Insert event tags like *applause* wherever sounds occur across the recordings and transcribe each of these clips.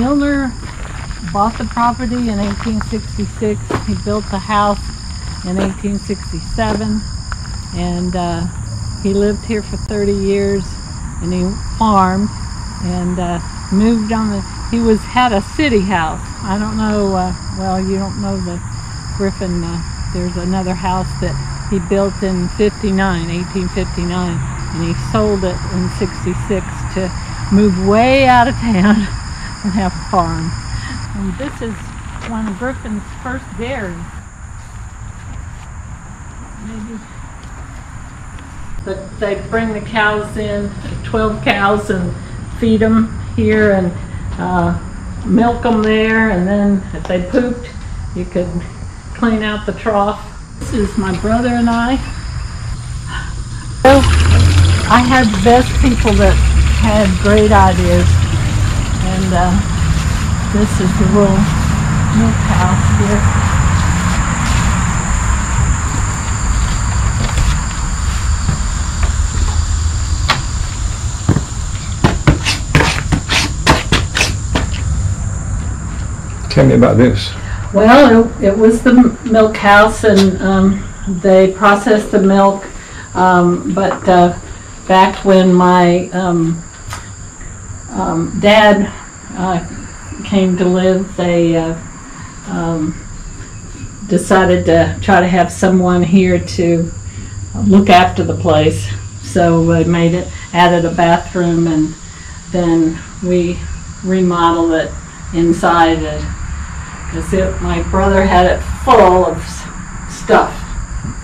Milner bought the property in 1866. He built the house in 1867, and uh, he lived here for 30 years. And he farmed and uh, moved on the. He was had a city house. I don't know. Uh, well, you don't know the Griffin. Uh, there's another house that he built in 59, 1859, and he sold it in 66 to move way out of town *laughs* and have a farm. And this is one of Griffin's first dairies. Maybe. But they bring the cows in, 12 cows, and feed them here and uh, milk them there. And then if they pooped, you could clean out the trough. This is my brother and I. So I had the best people that had great ideas. And uh, this is the little milk house here. Tell me about this. Well, it, it was the milk house and um, they processed the milk. Um, but uh, back when my um, um, dad uh, came to live, they uh, um, decided to try to have someone here to look after the place. So they made it, added a bathroom, and then we remodeled it inside. And, because my brother had it full of stuff,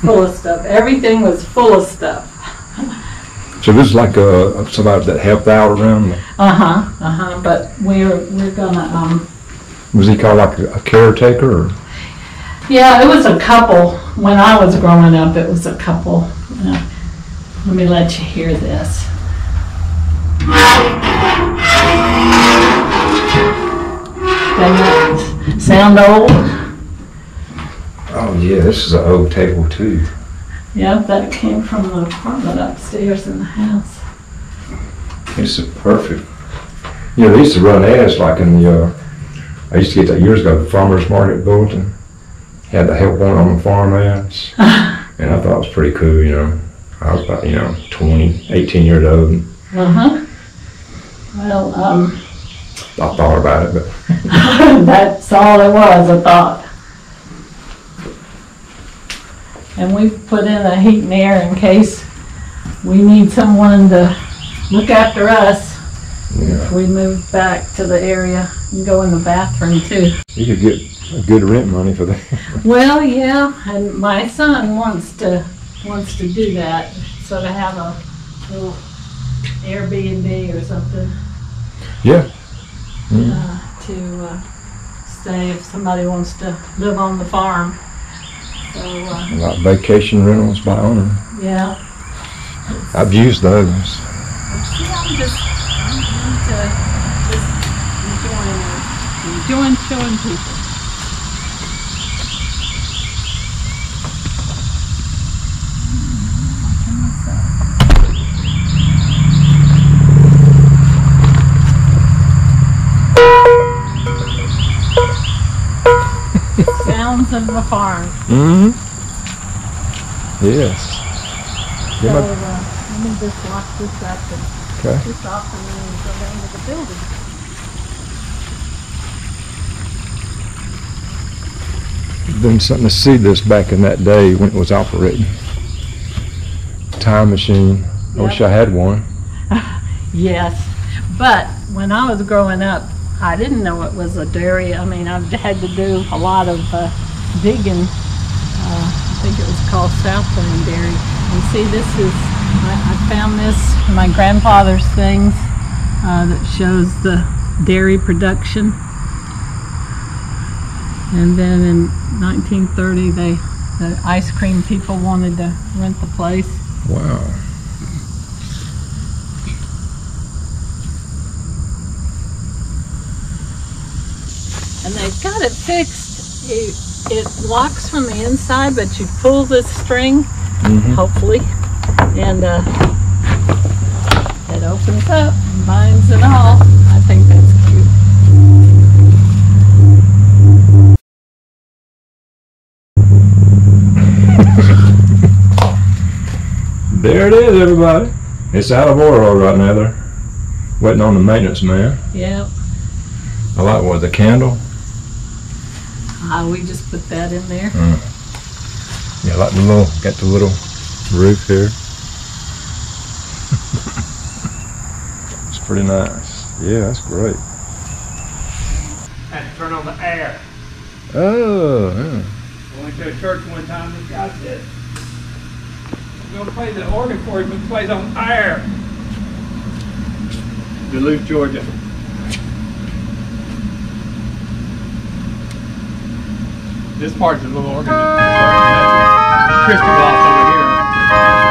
full of stuff. Everything was full of stuff. So this is like uh, somebody that helped out around. the- Uh huh. Uh huh. But we're we're gonna um. Was he called like a caretaker or? Yeah, it was a couple when I was growing up. It was a couple. Uh, let me let you hear this. Doesn't that sound old? Oh yeah, this is an old table too. Yeah, that came from the apartment upstairs in the house. It's a perfect. You know, they used to run ads like in the. Uh, I used to get that years ago. The farmers market bulletin had the help one on the farm ads, *laughs* and I thought it was pretty cool. You know, I was about you know 20, 18 years old. Uh huh. Well, um, I thought about it, but *laughs* that's all it was, a thought. And we've put in a heat and air in case we need someone to look after us yeah, if we move back to the area and go in the bathroom too. you could get a good rent money for that. *laughs* Well, yeah, and my son wants to, wants to do that, so to have a little Airbnb or something. Yeah. uh, to uh, stay if somebody wants to live on the farm. So, uh, Like vacation rentals by owner. yeah. I've used those. See, I'm just, I'm into just enjoying it, enjoying showing people. Of the farm. Mm-hmm. Yes. So, uh, let me just lock this up and Okay. this off and then go down to the building. been something to see this back in that day when it was operating. Time machine. I wish I had one. *laughs* Yes, but when I was growing up, I didn't know it was a dairy. I mean, I've had to do a lot of uh, digging. Uh, I think it was called Southland Dairy. And see, this is, I, I found this my grandfather's things uh, that shows the dairy production. And then in 1930, they, the ice cream people wanted to rent the place. Wow. and they've got it fixed. You, it locks from the inside, but you pull this string, mm -hmm. hopefully, and uh, it opens up, binds and all. I think that's cute. there it is, everybody. It's out of oil right now. There, waiting on the maintenance man. Yep. I like what the candle. Uh, we just put that in there. Yeah, I like the little got the little roof here. *laughs* it's pretty nice. Yeah, that's great. Had to turn on the air. Oh, yeah. I went to a church one time, this guy said, I'm gonna play the organ for you, but it plays on air. Duluth, Georgia. This part's a little organ. Crystal box over here.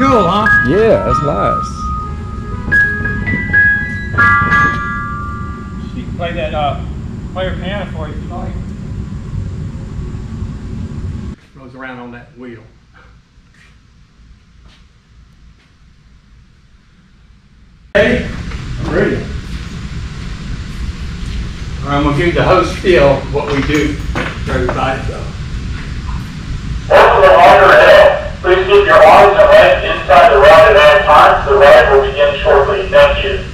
Cool, huh? Yeah, that's nice. She can play that, uh, play her piano for you if you like. Goes around on that wheel. Ready? I'm ready. All right, I'm gonna give you the host feel what we do for everybody, so. keep your arms and legs inside the routed iron pods. The ride will begin shortly. Thank you.